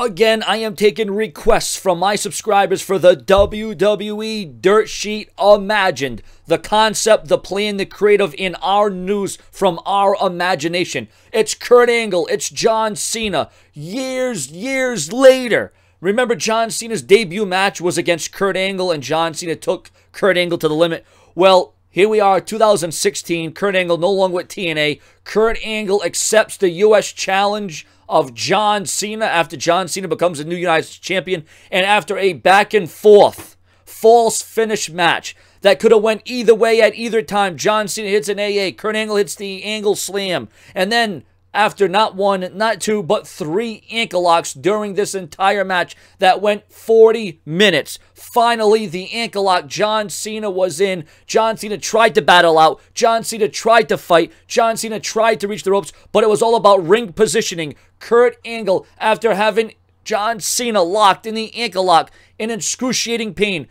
again, I am taking requests from my subscribers for the WWE Dirt Sheet Imagined. The concept, the plan, the creative in our news from our imagination. It's Kurt Angle, it's John Cena. Years, years later. Remember, John Cena's debut match was against Kurt Angle, and John Cena took Kurt Angle to the limit. Well, here we are, 2016. Kurt Angle no longer with TNA. Kurt Angle accepts the U.S. challenge of John Cena after John Cena becomes the new United States champion, and after a back and forth false finish match that could have went either way at either time. John Cena hits an AA, Kurt Angle hits the angle slam, and then after not one, not two, but three ankle locks during this entire match that went 40 minutes. Finally, the ankle lock John Cena was in. John Cena tried to battle out. John Cena tried to fight. John Cena tried to reach the ropes, but it was all about ring positioning. Kurt Angle, after having John Cena locked in the ankle lock in excruciating pain,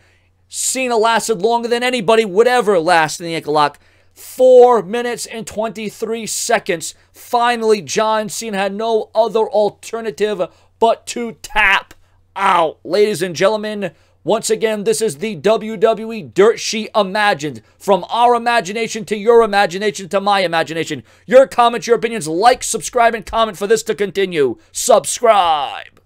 Cena lasted longer than anybody would ever last in the ankle lock. Four minutes and 23 seconds. Finally, John Cena had no other alternative but to tap out. Ladies and gentlemen, once again, this is the WWE Dirt Sheet Imagined. From our imagination to your imagination to my imagination. Your comments, your opinions, like, subscribe, and comment for this to continue. Subscribe.